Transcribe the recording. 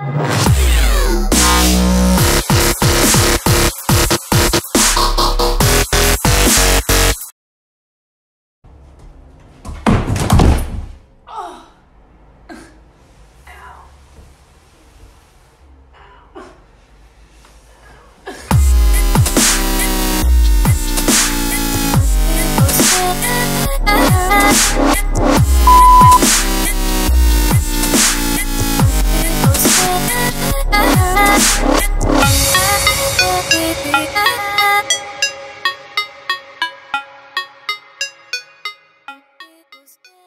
you Stay